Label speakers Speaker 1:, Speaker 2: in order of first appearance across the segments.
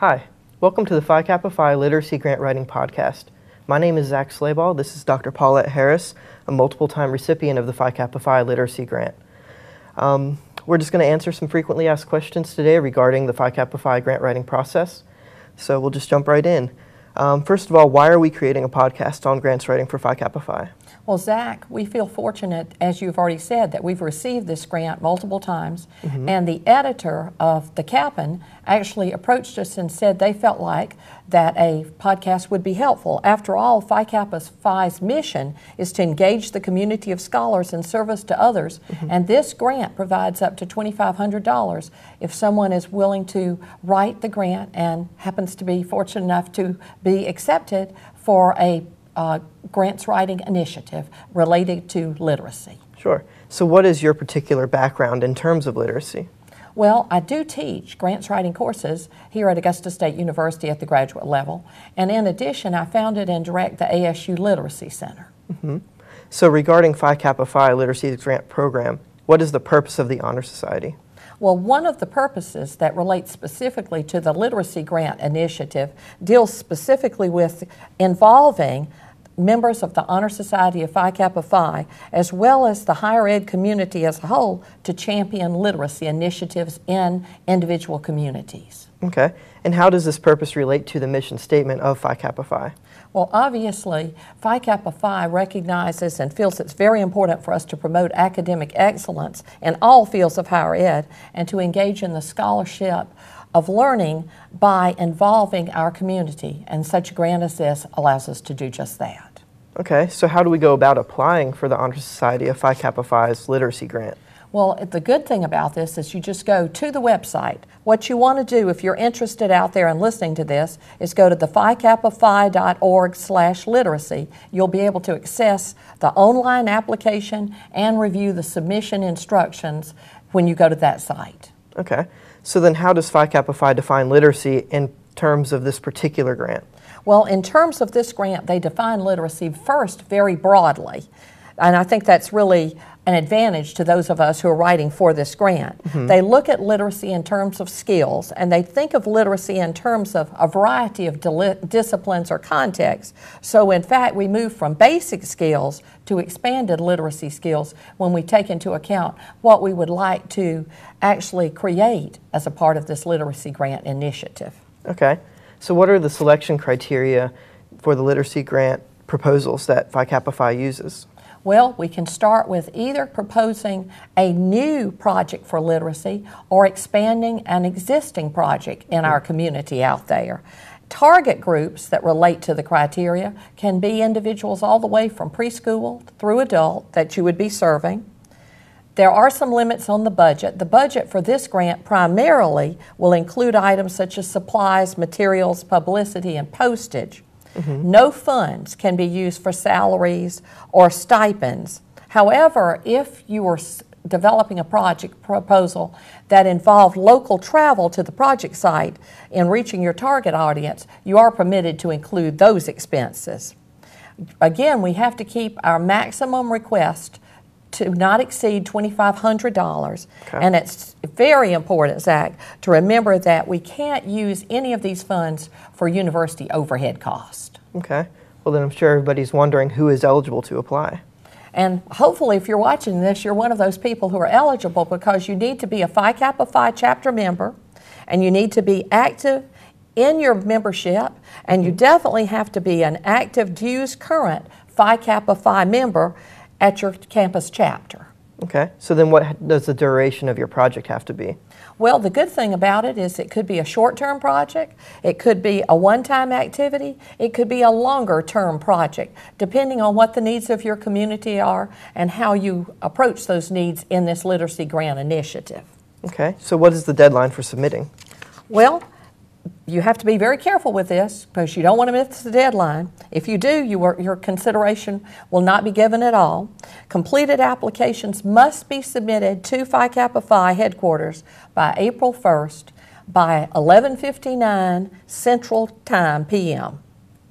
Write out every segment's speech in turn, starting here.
Speaker 1: Hi, welcome to the Phi Kappa Phi Literacy Grant Writing Podcast. My name is Zach Slaybaugh. This is Dr. Paulette Harris, a multiple time recipient of the Phi Kappa Phi Literacy Grant. Um, we're just going to answer some frequently asked questions today regarding the Phi Kappa Phi grant writing process. So we'll just jump right in. Um, first of all, why are we creating a podcast on grants writing for Phi Kappa Phi?
Speaker 2: Well, Zach, we feel fortunate, as you've already said, that we've received this grant multiple times. Mm-hmm. And the editor of the Cap'n actually approached us and said they felt like that a podcast would be helpful. After all, Phi Kappa Phi's mission is to engage the community of scholars in service to others. Mm-hmm. And this grant provides up to $2,500 if someone is willing to write the grant and happens to be fortunate enough to be accepted for a uh, grants writing initiative related to literacy.
Speaker 1: Sure. So, what is your particular background in terms of literacy?
Speaker 2: Well, I do teach grants writing courses here at Augusta State University at the graduate level, and in addition, I founded and direct the ASU Literacy Center.
Speaker 1: Mm-hmm. So, regarding Phi Kappa Phi Literacy Grant Program, what is the purpose of the Honor Society?
Speaker 2: Well, one of the purposes that relates specifically to the Literacy Grant Initiative deals specifically with involving members of the Honor Society of Phi Kappa Phi, as well as the higher ed community as a whole, to champion literacy initiatives in individual communities.
Speaker 1: Okay. And how does this purpose relate to the mission statement of Phi Kappa Phi?
Speaker 2: Well, obviously, Phi Kappa Phi recognizes and feels it's very important for us to promote academic excellence in all fields of higher ed and to engage in the scholarship of learning by involving our community. And such a grant as this allows us to do just that.
Speaker 1: Okay, so how do we go about applying for the Honor Society of Phi Kappa Phi's literacy grant?
Speaker 2: Well, the good thing about this is you just go to the website. What you want to do if you're interested out there and listening to this is go to the phi slash literacy. You'll be able to access the online application and review the submission instructions when you go to that site.
Speaker 1: Okay. So then how does Phi Kappa Phi define literacy in terms of this particular grant?
Speaker 2: Well, in terms of this grant, they define literacy first very broadly. And I think that's really an advantage to those of us who are writing for this grant. Mm-hmm. They look at literacy in terms of skills, and they think of literacy in terms of a variety of dili- disciplines or contexts. So, in fact, we move from basic skills to expanded literacy skills when we take into account what we would like to actually create as a part of this literacy grant initiative.
Speaker 1: Okay. So, what are the selection criteria for the literacy grant proposals that Phi Kappa Phi uses?
Speaker 2: Well, we can start with either proposing a new project for literacy or expanding an existing project in our community out there. Target groups that relate to the criteria can be individuals all the way from preschool through adult that you would be serving. There are some limits on the budget. The budget for this grant primarily will include items such as supplies, materials, publicity, and postage. Mm-hmm. No funds can be used for salaries or stipends. However, if you were developing a project proposal that involved local travel to the project site in reaching your target audience, you are permitted to include those expenses. Again, we have to keep our maximum request to not exceed $2,500. Okay. And it's very important, Zach, to remember that we can't use any of these funds for university overhead cost.
Speaker 1: Okay. Well, then I'm sure everybody's wondering who is eligible to apply.
Speaker 2: And hopefully, if you're watching this, you're one of those people who are eligible because you need to be a Phi Kappa Phi chapter member and you need to be active in your membership, and you definitely have to be an active dues current Phi Kappa Phi member at your campus chapter.
Speaker 1: Okay, so then what does the duration of your project have to be?
Speaker 2: Well, the good thing about it is it could be a short term project, it could be a one time activity, it could be a longer term project, depending on what the needs of your community are and how you approach those needs in this Literacy Grant Initiative.
Speaker 1: Okay, so what is the deadline for submitting?
Speaker 2: Well, you have to be very careful with this because you don't want to miss the deadline. If you do, you are, your consideration will not be given at all. Completed applications must be submitted to Phi Kappa Phi headquarters by April 1st by 11:59 Central Time p.m.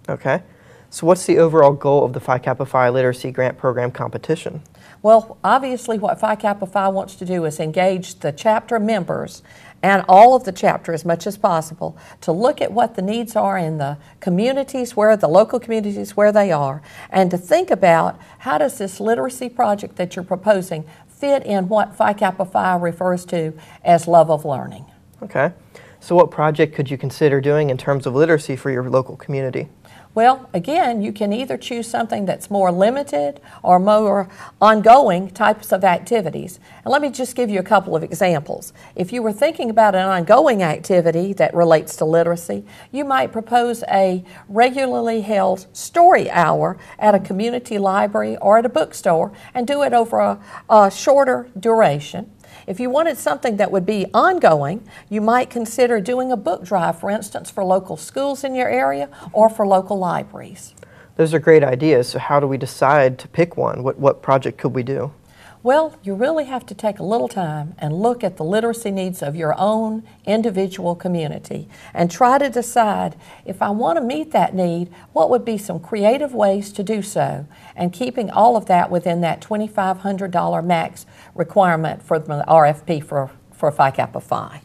Speaker 1: Okay. So what's the overall goal of the Phi Kappa Phi Literacy Grant Program competition?
Speaker 2: Well, obviously what Phi Kappa Phi wants to do is engage the chapter members and all of the chapter as much as possible to look at what the needs are in the communities where the local communities where they are and to think about how does this literacy project that you're proposing fit in what Phi Kappa Phi refers to as love of learning.
Speaker 1: Okay. So what project could you consider doing in terms of literacy for your local community?
Speaker 2: Well, again, you can either choose something that's more limited or more ongoing types of activities. And let me just give you a couple of examples. If you were thinking about an ongoing activity that relates to literacy, you might propose a regularly held story hour at a community library or at a bookstore and do it over a, a shorter duration. If you wanted something that would be ongoing, you might consider doing a book drive, for instance, for local schools in your area or for local libraries.
Speaker 1: Those are great ideas. So, how do we decide to pick one? What, what project could we do?
Speaker 2: Well, you really have to take a little time and look at the literacy needs of your own individual community and try to decide if I want to meet that need, what would be some creative ways to do so, and keeping all of that within that $2,500 max requirement for the RFP for, for Phi Kappa Phi.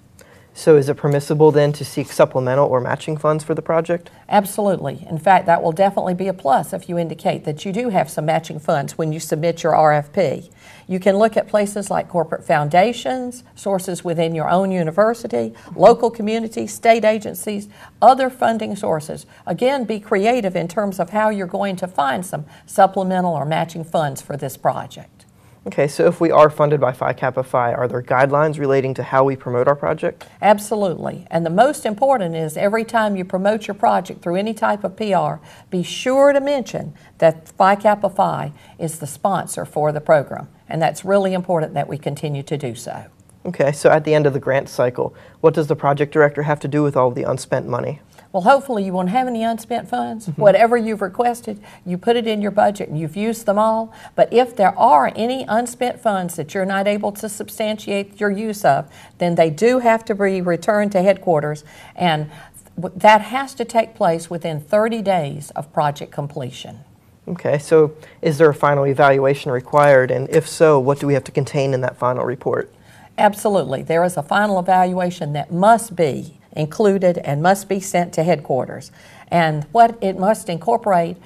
Speaker 1: So is it permissible then to seek supplemental or matching funds for the project?
Speaker 2: Absolutely. In fact, that will definitely be a plus if you indicate that you do have some matching funds when you submit your RFP. You can look at places like corporate foundations, sources within your own university, local communities, state agencies, other funding sources. Again, be creative in terms of how you're going to find some supplemental or matching funds for this project.
Speaker 1: Okay, so if we are funded by Phi Kappa Phi, are there guidelines relating to how we promote our project?
Speaker 2: Absolutely. And the most important is every time you promote your project through any type of PR, be sure to mention that Phi Kappa Phi is the sponsor for the program. And that's really important that we continue to do so.
Speaker 1: Okay, so at the end of the grant cycle, what does the project director have to do with all the unspent money?
Speaker 2: Well, hopefully you won't have any unspent funds. Mm-hmm. Whatever you've requested, you put it in your budget and you've used them all. But if there are any unspent funds that you're not able to substantiate your use of, then they do have to be returned to headquarters. And that has to take place within 30 days of project completion.
Speaker 1: Okay, so is there a final evaluation required? And if so, what do we have to contain in that final report?
Speaker 2: Absolutely. There is a final evaluation that must be included and must be sent to headquarters. And what it must incorporate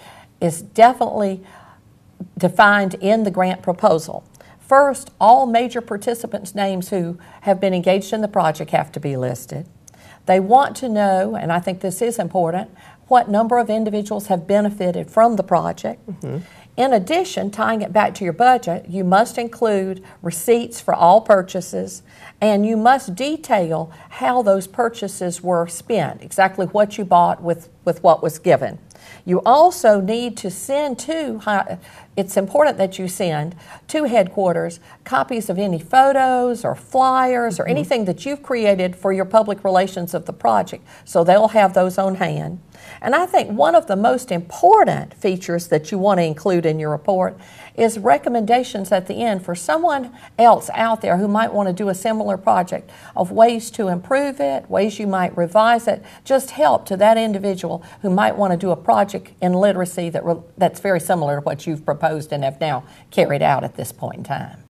Speaker 2: is definitely defined in the grant proposal. First, all major participants' names who have been engaged in the project have to be listed. They want to know, and I think this is important, what number of individuals have benefited from the project. Mm-hmm. In addition, tying it back to your budget, you must include receipts for all purchases and you must detail how those purchases were spent, exactly what you bought with, with what was given. You also need to send to, it's important that you send to headquarters copies of any photos or flyers or mm-hmm. anything that you've created for your public relations of the project, so they'll have those on hand. And I think one of the most important features that you want to include in your report is recommendations at the end for someone else out there who might want to do a similar project of ways to improve it, ways you might revise it, just help to that individual who might want to do a project in literacy that re- that's very similar to what you've proposed and have now carried out at this point in time.